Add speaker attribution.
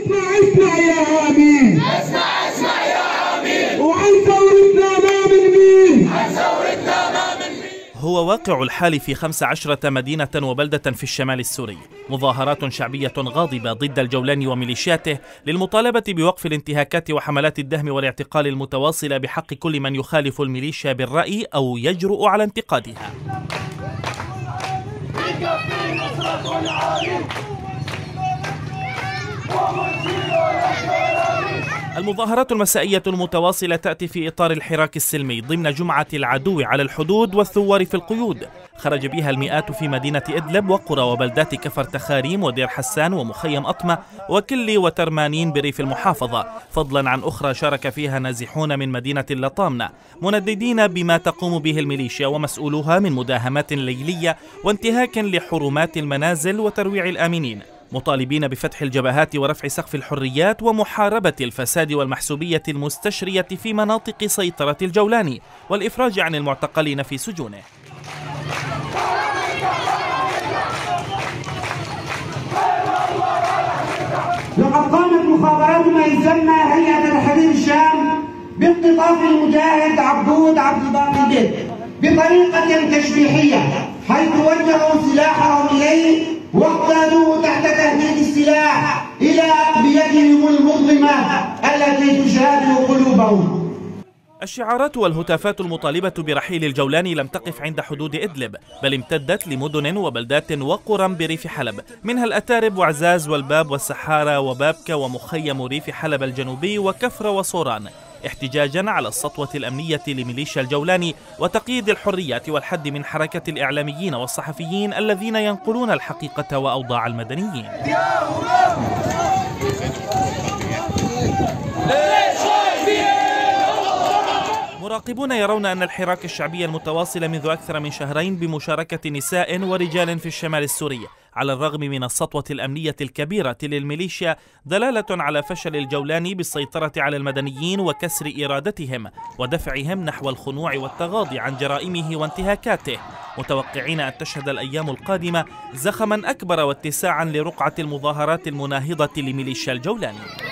Speaker 1: اسمع اسمع يا امين
Speaker 2: اسمع اسمع يا امين
Speaker 1: وعن ثورتنا ما من مين.
Speaker 2: عن ثورتنا ما من مين.
Speaker 3: هو واقع الحال في خمس عشرة مدينة وبلدة في الشمال السوري. مظاهرات شعبية غاضبة ضد الجولاني وميليشياته للمطالبة بوقف الانتهاكات وحملات الدهم والاعتقال المتواصلة بحق كل من يخالف الميليشيا بالرأي أو يجرؤ على انتقادها. المظاهرات المسائية المتواصلة تأتي في إطار الحراك السلمي ضمن جمعة العدو على الحدود والثوار في القيود. خرج بها المئات في مدينة إدلب وقرى وبلدات كفر تخاريم ودير حسان ومخيم أطمة وكلي وترمانين بريف المحافظة. فضلا عن أخرى شارك فيها نازحون من مدينة اللطامنة. منددين بما تقوم به الميليشيا ومسؤولوها من مداهمات ليلية وانتهاك لحرمات المنازل وترويع الآمنين. مطالبين بفتح الجبهات ورفع سقف الحريات ومحاربة الفساد والمحسوبية المستشرية في مناطق سيطرة الجولاني والإفراج عن المعتقلين في سجونه.
Speaker 4: لقد قامت مخابراتنا يسمى هيئة تحرير الشام باختطاف المجاهد عبود عبد الباقي بطريقة تشبيحية حيث وجهوا سلاحهم إليه واقتادوه تحت تهديد السلاح إلى أقبيتهم المظلمة التي تشابه قلوبهم.
Speaker 3: الشعارات والهتافات المطالبة برحيل الجولاني لم تقف عند حدود إدلب بل امتدت لمدن وبلدات وقرى بريف حلب. منها الأتارب وعزاز والباب والسحارة وبابكة ومخيم ريف حلب الجنوبي وكفر وصوران. احتجاجا على السطوة الأمنية لميليشيا الجولاني وتقييد الحريات والحد من حركة الإعلاميين والصحفيين الذين ينقلون الحقيقة وأوضاع المدنيين. مراقبون يرون أن الحراك الشعبي المتواصل منذ أكثر من شهرين بمشاركة نساء ورجال في الشمال السوري على الرغم من السطوة الأمنية الكبيرة للميليشيا دلالة على فشل الجولاني بالسيطرة على المدنيين وكسر إرادتهم ودفعهم نحو الخنوع والتغاضي عن جرائمه وانتهاكاته. متوقعين أن تشهد الأيام القادمة زخما أكبر واتساعا لرقعة المظاهرات المناهضة لميليشيا الجولاني.